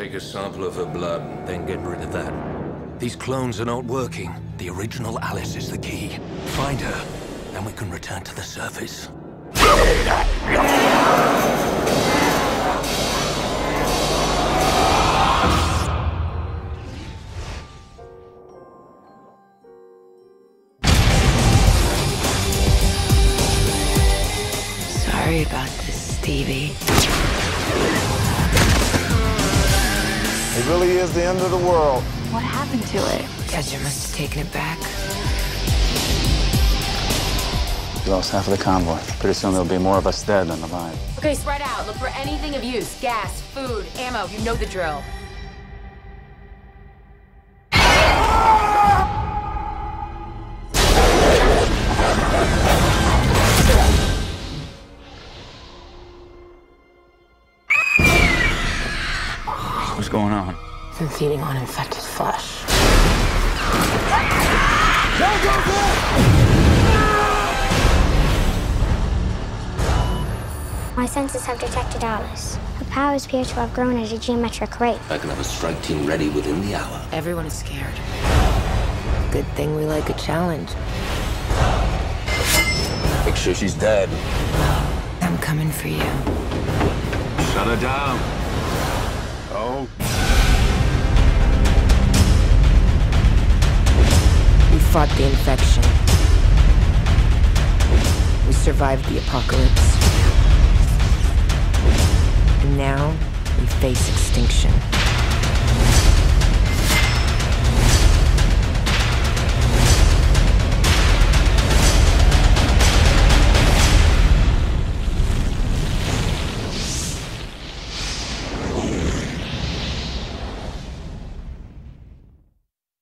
Take a sample of her blood. Then get rid of that. These clones are not working. The original Alice is the key. Find her, and we can return to the surface. Sorry about this, Stevie. It really is the end of the world. What happened to it? Kedger must have taken it back. We lost half of the convoy. Pretty soon there'll be more of us dead than alive. Okay, spread out. Look for anything of use. Gas, food, ammo. You know the drill. What's going on? Been feeding on infected flesh. My senses have detected Alice. Her powers appear to have grown at a geometric rate. I can have a strike team ready within the hour. Everyone is scared. Good thing we like a challenge. Make sure she's dead. I'm coming for you. Shut her down. Oh, We fought the infection. We survived the apocalypse. And now we face extinction.